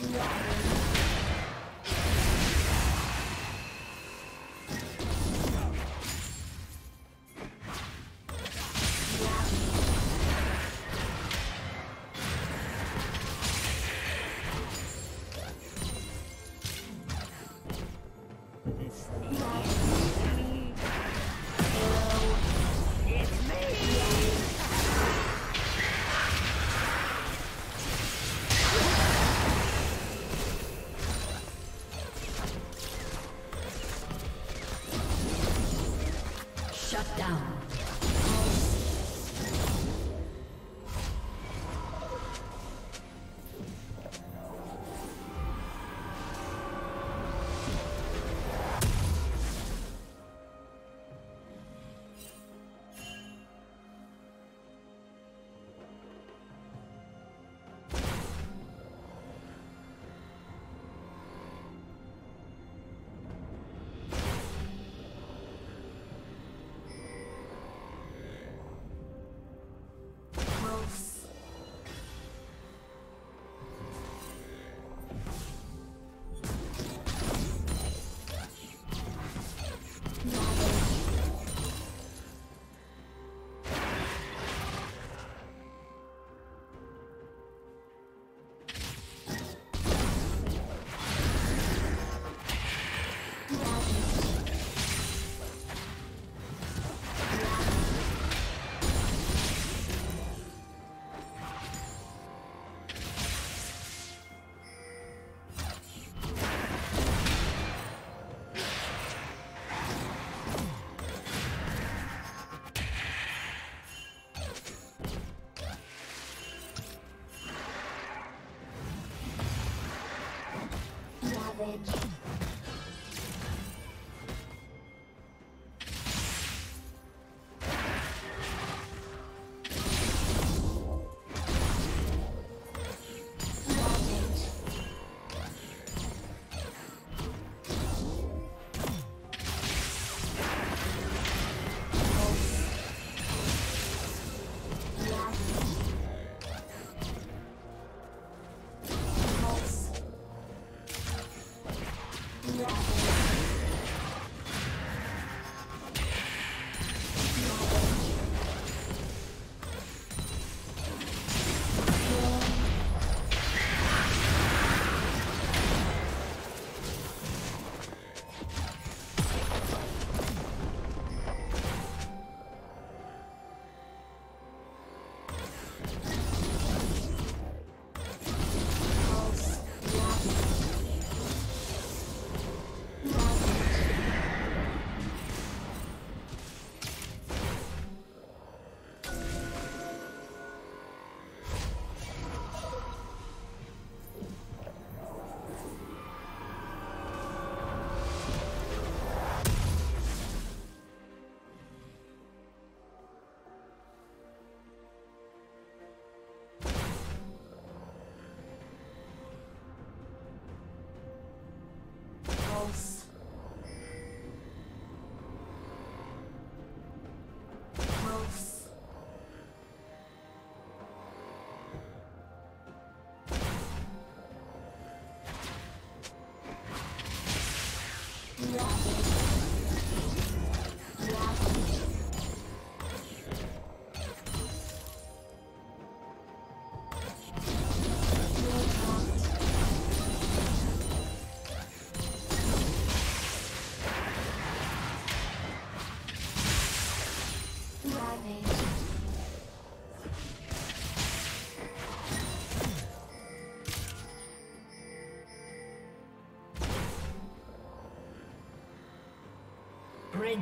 Yeah.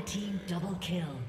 Team double kill.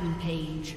Rampage.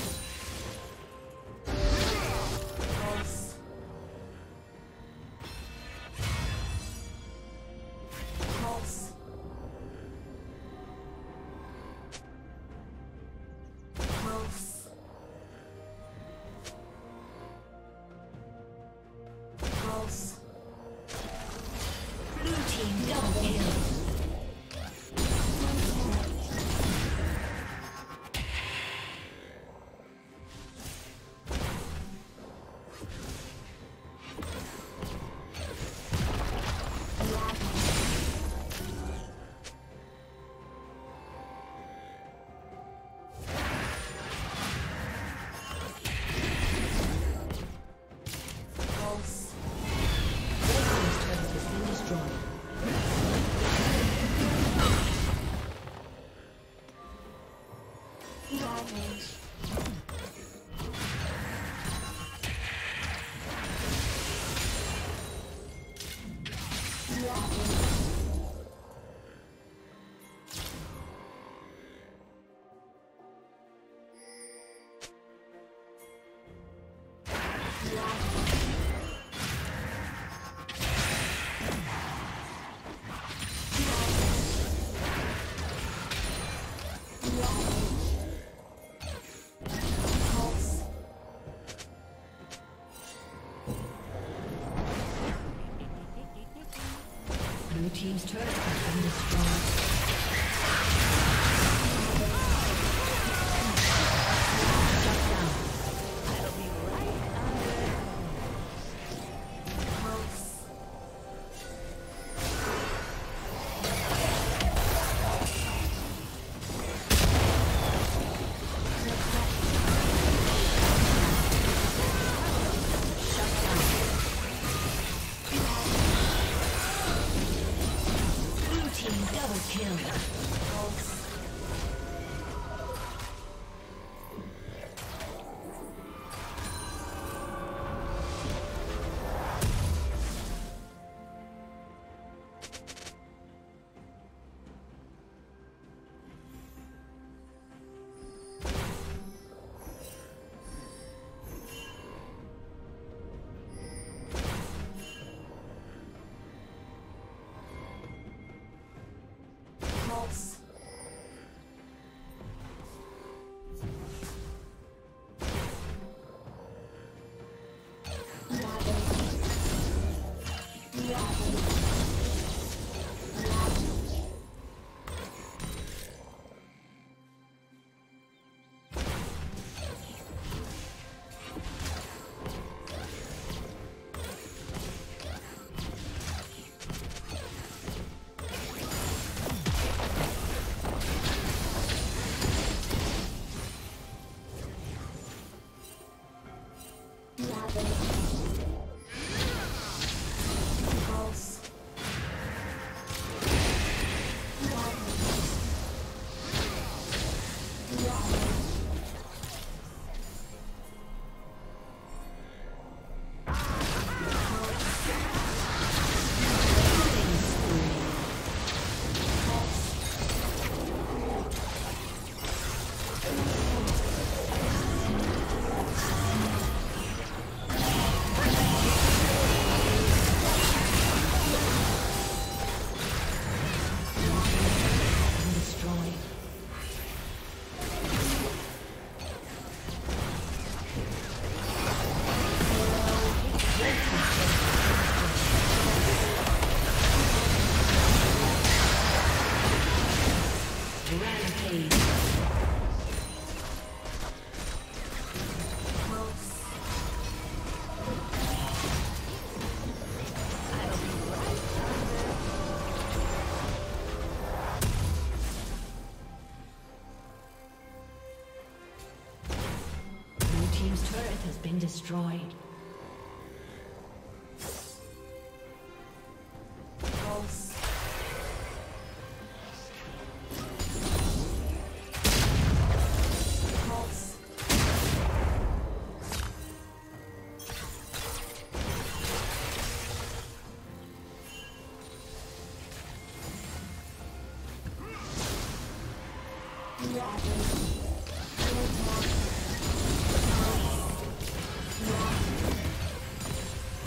Team's turret destroyed. Yeah.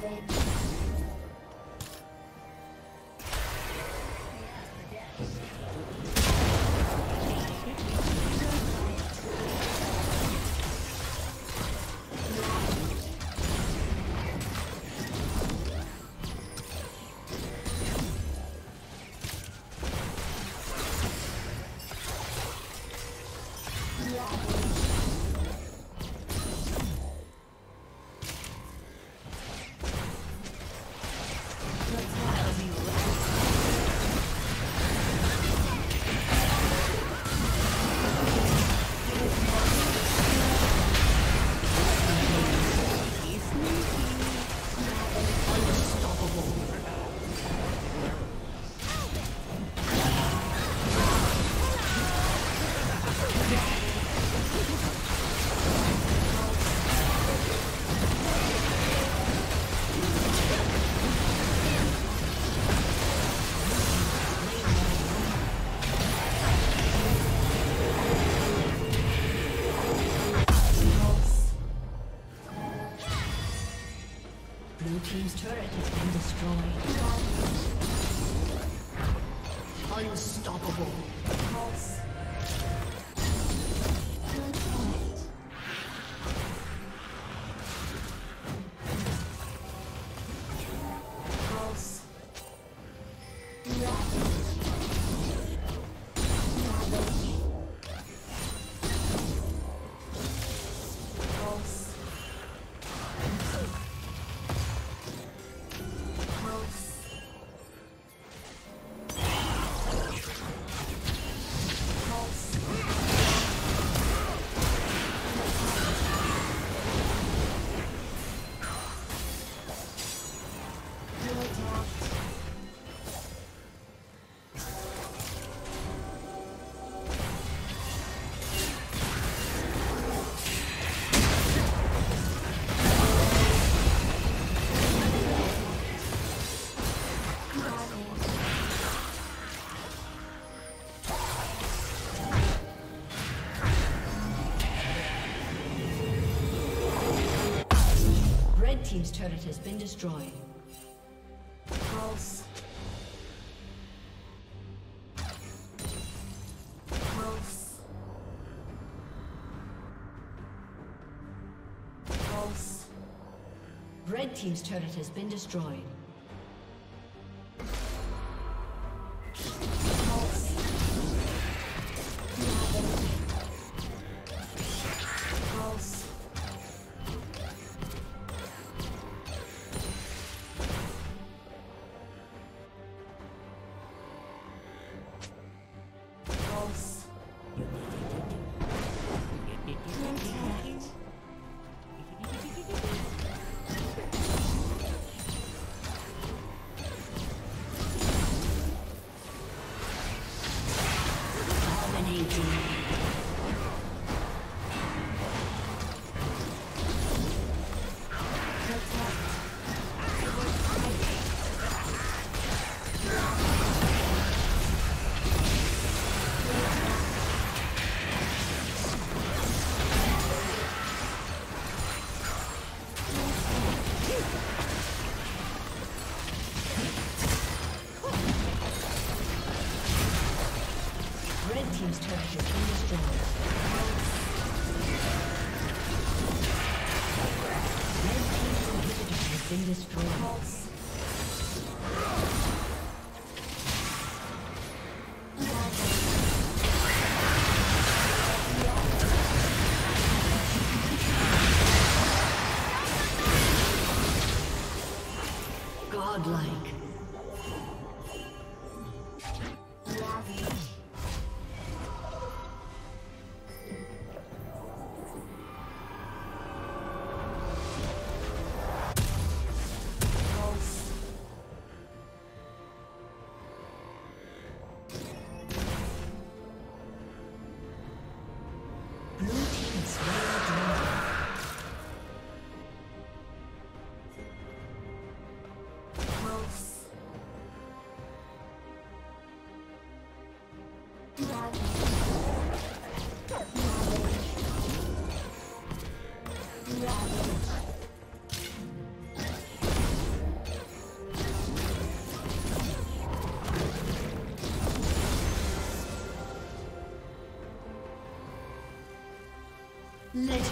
Ravage. Red team's turret has been destroyed. Pulse. Pulse. Pulse. Red team's turret has been destroyed.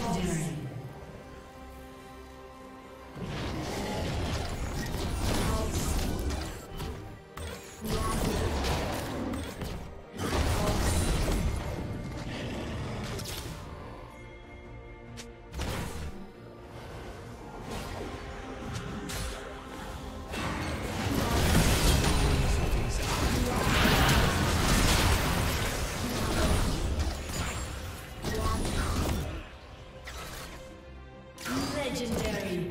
Legendary. Legendary.